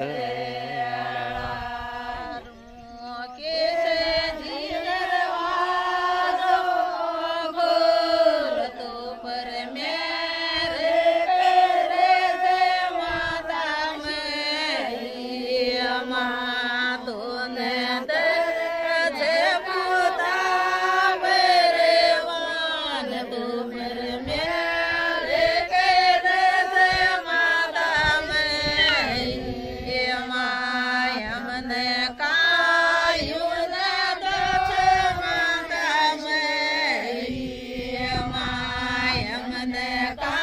good. का